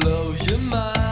blows your mind.